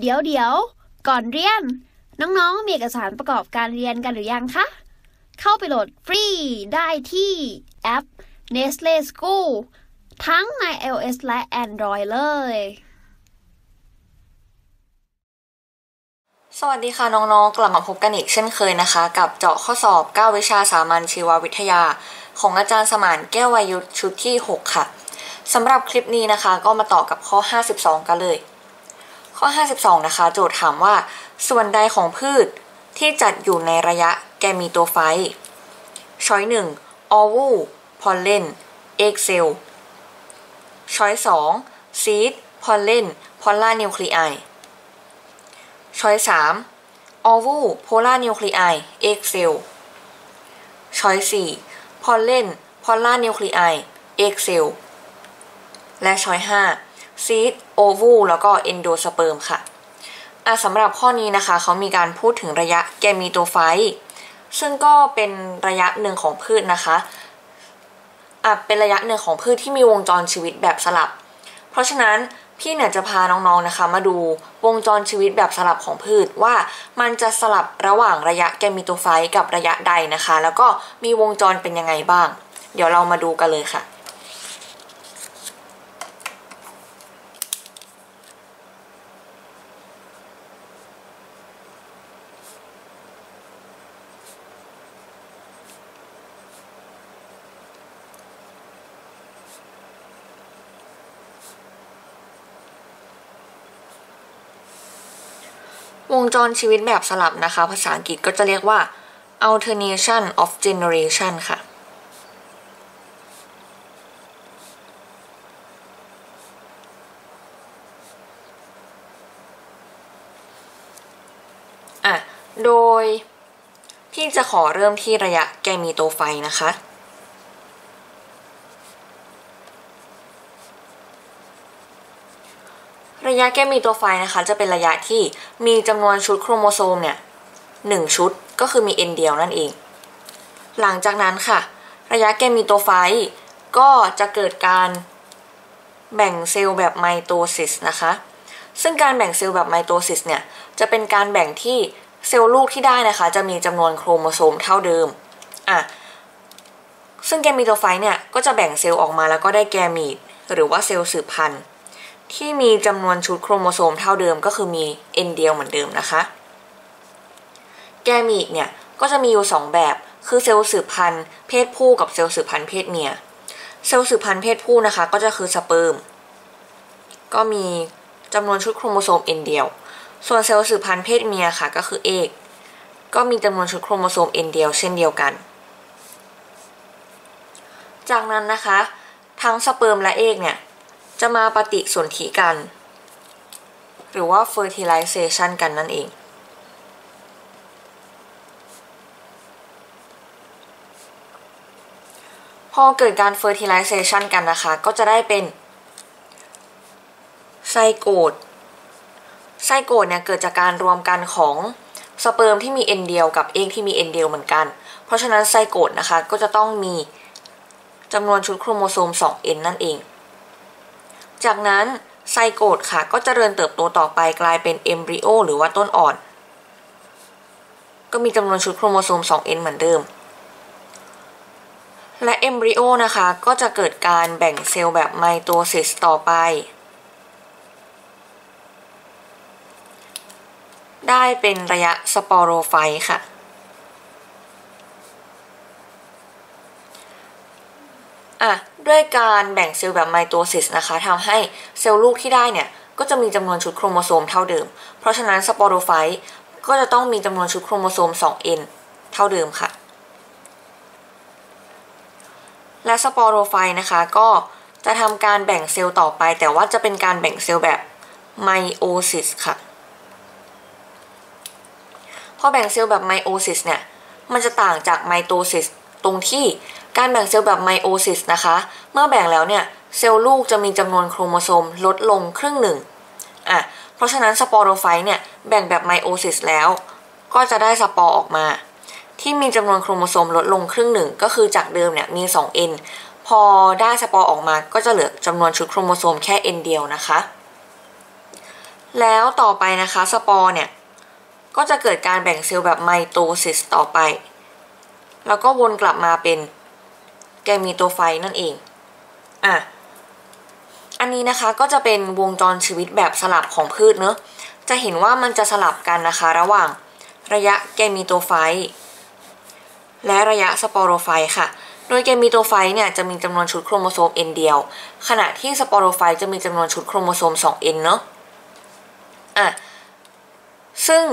เดี๋ยวเดี๋ยวก่อนเรียน น้องๆ มีเอกสารประกอบการเรียนกันหรือยังคะ เข้าไปโหลดฟรีได้ที่แอป Nestle School ทั้งใน iOS และ Android เลย สวัสดีค่ะ น้องๆ กลับมาพบกันอีกเช่นเคยนะคะ กับเจาะข้อสอบ 9 วิชาสามัญชีววิทยา ของอาจารย์สมานแก้ววายุทธชุดที่ 6 ค่ะสำหรับคลิปนี้นะคะ ก็มาต่อกับข้อ 52 กันเลย ข้อ 52 นะคะ โจทย์ถามว่า ส่วนใดของพืชที่จัดอยู่ในระยะ gametophyte choice 1 ovule pollen egg cell choice 2 seed pollen polar nuclei ช้อย3 ovu polar nuclei egg cell ช้อย4 pollen polar nuclei egg cell และช้อย 5 seed ovu แล้วก็ endosperm ค่ะอะสำหรับข้อนี้นะคะ เขามีการพูดถึงระยะแกมีโตไฟซึ่งก็เป็นระยะหนึ่งของพืชนะคะอะเป็นระยะหนึ่งของพืชที่มีวงจรชีวิตแบบสลับ เพราะฉะนั้นพี่เนี่ยจะพาน้องๆนะคะ มาดูวงจรชีวิตแบบสลับของพืชว่ามันจะสลับระหว่างระยะแกมิโตไฟกับระยะใดนะคะ แล้วก็มีวงจรเป็นยังไงบ้าง เดี๋ยวเรามาดูกันเลยค่ะ วงจรชีวิตแบบสลับนะคะ ภาษาอังกฤษก็จะเรียกว่า alternation of generation ค่ะอะโดยพี่จะขอเริ่มที่ระยะแกมีโตไฟนะคะ ระ ยะ gametophyte นะคะจะเป็นระยะที่มีจำนวนชุดโครโมโซมเนี่ยหนึ่งชุดก็คือมี n เดียวนั่นเอง หลังจากนั้นค่ะ ระยะ gametophyte ก็จะเกิดการแบ่งเซลล์แบบไมโตซิสนะคะ ซึ่งการแบ่งเซลล์แบบไมโตซิสเนี่ยจะเป็นการแบ่งที่เซลล์ลูกที่ได้นะคะ จะมีจำนวนโครโมโซมเท่าเดิมอะซึ่ง gametophyte เนี่ยก็จะแบ่งเซลล์ออกมาแล้วก็ได้แกมีดหรือว่าเซลล์สืบพันธุ์ ที่มีจำนวนชุดโครโมโซมเท่าเดิมก็คือมี n เดียวเหมือนเดิมนะคะ แกมีดเนี่ยก็จะมีอยู่ 2 แบบ คือเซลล์สืบพันธุ์เพศผู้กับเซลล์สืบพันธุ์เพศเมีย เซลล์สืบพันธุ์เพศผู้นะคะ ก็จะคือสเปิร์ม ก็มีจำนวนชุดโครโมโซม n เดียว ส่วนเซลล์สืบพันธุ์เพศเมียค่ะก็คือ egg ก็มีจำนวนชุดโครโมโซม n เดียวเช่นเดียวกัน จากนั้นนะคะ ทั้งสเปิร์มและ egg เนี่ย จะมาปฏิสนธิกัน หรือว่า fertilization กันนั่นเอง พอเกิดการ fertilization กันนะคะ ก็จะได้เป็นไซโกตไซโกตเนี่ยเกิดจากการรวมกันของสเปิร์มที่มี n เดียวกับ egg ที่มี n เดียวเหมือนกัน เพราะฉะนั้นไซโกตนะคะก็จะต้องมีจำนวนชุดโครโมโซม 2n นั่นเอง จากนั้นไซโกตค่ะ ก็เจริญเติบโตต่อไปกลายเป็น embryo หรือว่าต้นอ่อน ก็มีจำนวนชุดโครโมโซม 2n เหมือนเดิม และ embryo นะคะ ก็จะเกิดการแบ่งเซลล์แบบไมโตซิสต่อไป ได้เป็นระยะสปอโรไฟต์ค่ะ อะด้วยการแบ่งเซลล์แบบไมโตซิสนะคะทำให้เซลล์ลูกที่ได้เนี่ยก็จะมีจำนวนชุดโครโมโซมเท่าเดิม เพราะฉะนั้นสปอโรไฟต์ก็จะต้องมีจำนวนชุดโครโมโซม 2n เท่าเดิมค่ะ และสปอโรไฟต์นะคะก็จะทำการแบ่งเซลล์ต่อไป แต่ว่าจะเป็นการแบ่งเซลล์แบบไมโอซิสค่ะ พอแบ่งเซลล์แบบไมโอซิสเนี่ย มันจะต่างจากไมโตซิส ตรงที่การแบ่งเซลล์แบบไมโอซิสนะคะ เมื่อแบ่งแล้วเนี่ยเซลล์ลูกจะมีจำนวนโครโมโซมลดลงครึ่งหนึ่งอะเพราะฉะนั้นสปอโรไฟต์เนี่ยแบ่งแบบไมโอซิสแล้ว ก็จะได้สปอร์ออกมา ที่มีจำนวนโครโมโซมลดลงครึ่งหนึ่งก็คือจากเดิมเนี่ยมี 2n พอได้สปอร์ออกมาก็จะเหลือจำนวนชุดโครโมโซมแค่ n เดียวนะคะ แล้วต่อไปนะคะสปอร์เนี่ยก็จะเกิดการแบ่งเซลล์แบบไมโตซิสต่อไป แล้วก็วนกลับมาเป็นแกมีโตไฟต์นั่นเอง อะ อันนี้นะคะก็จะเป็นวงจรชีวิตแบบสลับของพืชเนอะจะเห็นว่ามันจะสลับกันนะคะ ระหว่างระยะแกมีโตไฟต์ และระยะสปอโรไฟต์ค่ะ โดยแกมีโตไฟต์เนี่ยจะมีจำนวนชุดโครโมโซม N เดียว ขณะที่สปอโรไฟต์จะมีจำนวนชุดโครโมโซม 2N เนอะอะ ซึ่ง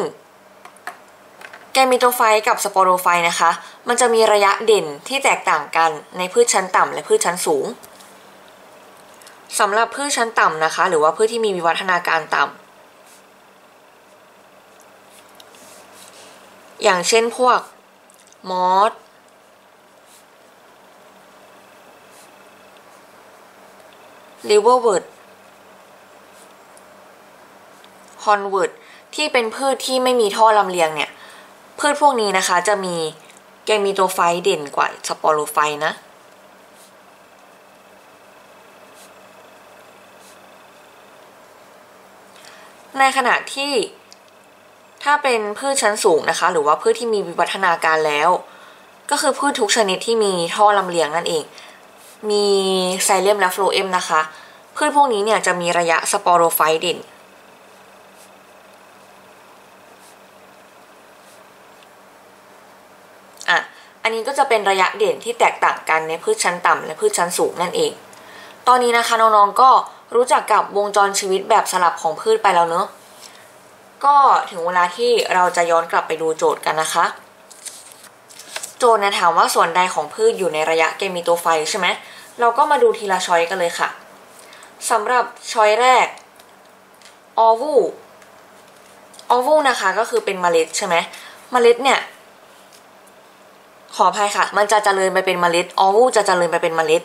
แกมีโตไฟต์กับสปอโรไฟต์นะคะ มันจะมีระยะเด่นที่แตกต่างกันในพืชชั้นต่ำและพืชชั้นสูงสำหรับพืชชั้นต่ำนะคะ หรือว่าพืชที่มีวิวัฒนาการต่ำอย่างเช่นพวกมอส liverwort hornwort ที่เป็นพืชที่ไม่มีท่อลำเลียงเนี่ย พืชพวกนี้นะคะจะมีแกมีโตไฟต์เด่นกว่าสปอโรไฟต์นะ ในขณะที่ถ้าเป็นพืชชั้นสูงนะคะ หรือว่าพืชที่มีวิวัฒนาการแล้ว ก็คือพืชทุกชนิดที่มีท่อลำเลียงนั่นเอง มีไซเลียมและโฟลเอมนะคะ พืชพวกนี้เนี่ยจะมีระยะสปอโรไฟเด่น อันนี้ก็จะเป็นระยะเด่นที่แตกต่างกันในพืชชั้นต่ำและพืชชั้นสูงนั่นเอง ตอนนี้นะคะน้องๆก็รู้จักกับวงจรชีวิตแบบสลับของพืชไปแล้วเนอะก็ถึงเวลาที่เราจะย้อนกลับไปดูโจทย์กันนะคะ โจทย์นะถามว่าส่วนใดของพืชอยู่ในระยะเกมีโตไฟใช่ไหมเราก็มาดูทีละช้อยกันเลยค่ะสำหรับช้อยแรกออวูออวูนะคะก็คือเป็นเมล็ดใช่ไหมเมล็ดเนี่ย ขออภัยค่ะ มันจะเจริญไปเป็นเมล็ดออวูจะเจริญไปเป็นเมล็ด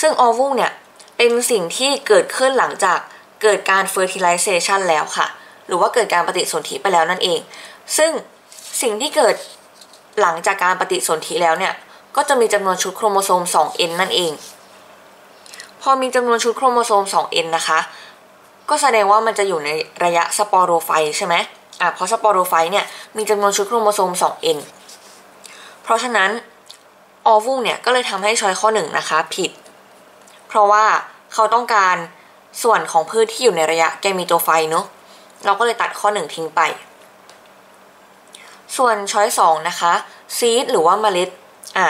ซึ่งออวูเนี่ยเป็นสิ่งที่เกิดขึ้นหลังจากเกิดการ fertilization แล้วค่ะ หรือว่าเกิดการปฏิสนธิไปแล้วนั่นเอง ซึ่งสิ่งที่เกิดหลังจากการปฏิสนธิแล้วเนี่ย ก็จะมีจำนวนชุดโครโมโซม 2n นั่นเอง พอมีจำนวนชุดโครโมโซม 2n นะคะ ก็แสดงว่ามันจะอยู่ในระยะสปอโรไฟต์ใช่ไหมอะเพราะสปอโรไฟต์เนี่ยมีจำนวนชุดโครโมโซม 2n เพราะฉะนั้น ovule เนี่ยก็เลยทำให้ choice ข้อหนึ่งนะคะผิด เพราะว่าเขาต้องการส่วนของพืชที่อยู่ในระยะแกมีโตไฟต์เนาะเราก็เลยตัดข้อหนึ่งทิ้งไป ส่วน choice สองนะคะ seed หรือว่าเมล็ดอะ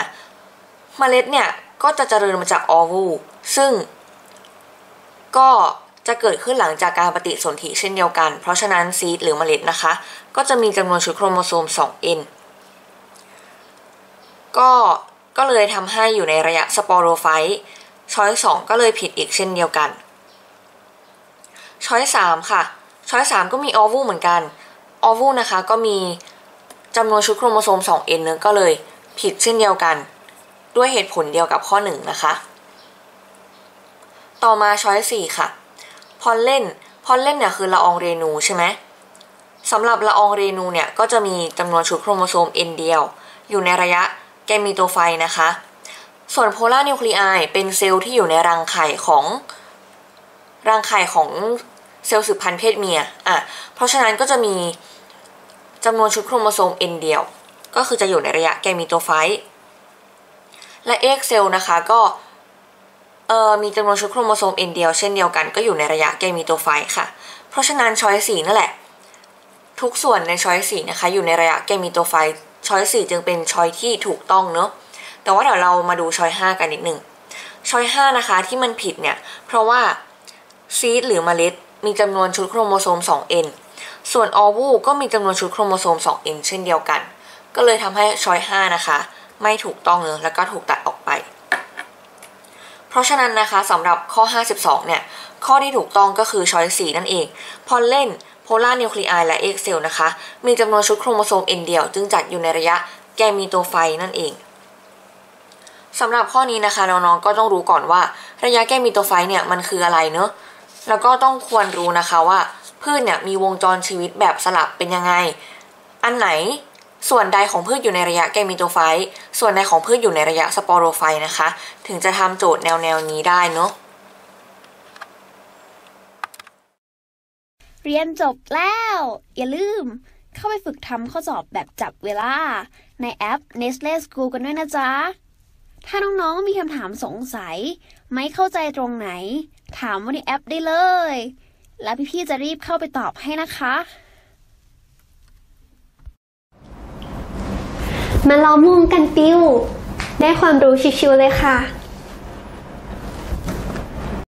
เมล็ดเนี่ยก็จะเจริญมาจากออวูซึ่งก็จะเกิดขึ้นหลังจากการปฏิสนธิเช่นเดียวกัน เพราะฉะนั้น seed หรือเมล็ดนะคะ ก็จะมีจำนวนชุดโครโมโซม 2n ก็ก็เลยทำให้อยู่ในระยะสปอโรไฟต์ choice สองก็เลยผิดอีกเช่นเดียวกัน ช้อยสามค่ะ ช้อยสามก็มีออวูเหมือนกันออวูนะคะก็มีจำนวนชุดโครโมโซม 2n เนอะก็เลยผิดเช่นเดียวกัน ด้วยเหตุผลเดียวกับข้อ 1 นะคะ ต่อมา choice สี่ค่ะ pollen pollen เนี่ยคือละอองเรนูใช่ไหมสำหรับละอองเรนูเนี่ยก็จะมีจำนวนชุดโครโมโซม n เดียว อยู่ในระยะ แกมีโตไฟต์นะคะ ส่วน polar nuclei เป็นเซลล์ที่อยู่ในรังไข่ของรังไข่ของเซลล์สืบพันธุ์เพศเมียอะเพราะฉะนั้นก็จะมีจำนวนชุดโครโมโซม n เดียว ก็คือจะอยู่ในระยะแกมีโตไฟต์และ egg cell นะคะก็เอ่อมีจำนวนชุดโครโมโซม n เดียวเช่นเดียวกันก็อยู่ในระยะแกมีโตไฟต์ค่ะ เพราะฉะนั้น choice สี่นั่นแหละ ทุกส่วนใน choice สี่นะคะอยู่ในระยะแกมีโตไฟต์ choice สี่จึงเป็น choice ที่ถูกต้องเนอะแต่ว่าเดี๋ยวเรามาดู choice ห้ากันนิดหนึ่ง choice ห้านะคะที่มันผิดเนี่ย เพราะว่า seed หรือเมล็ด มีจำนวนชุดโครโมโซม 2n ส่วนออวูก็มีจำนวนชุดโครโมโซม 2n เช่นเดียวกัน ก็เลยทำให้ choice 5นะคะ ไม่ถูกต้องเนอะแล้วก็ถูกตัดออกไป เพราะฉะนั้นนะคะสำหรับข้อ 52 เนี่ย ข้อที่ถูกต้องก็คือ choice 4นั่นเอง pollen polar nuclei และ egg cell นะคะ มีจำนวนชุดโครโมโซม n เดียว จึงจัดอยู่ในระยะแกมีโตไฟต์นั่นเองสำหรับข้อนี้นะคะน้องๆก็ต้องรู้ก่อนว่า ระยะแกมีโตไฟเนี่ยมันคืออะไรเนอะแล้วก็ต้องควรรู้นะคะว่าพืชเนี่ยมีวงจรชีวิตแบบสลับเป็นยังไง อันไหนส่วนใดของพืชอยู่ในระยะแกมีโตไฟส่วนใดของพืชอยู่ในระยะสปอโรไฟนะคะ ถึงจะทำโจทย์แนวแนวนี้ได้เนาะ เรียนจบแล้ว อย่าลืม เข้าไปฝึกทำข้อสอบแบบจับเวลา ในแอป Nestle School กันด้วยนะจ๊ะ ถ้าน้องๆมีคำถามสงสัย ไม่เข้าใจตรงไหน ถามว่าในแอปได้เลย แล้วพี่ๆจะรีบเข้าไปตอบให้นะคะ มาล้อมวงกันติว ได้ความรู้ชิวๆเลยค่ะ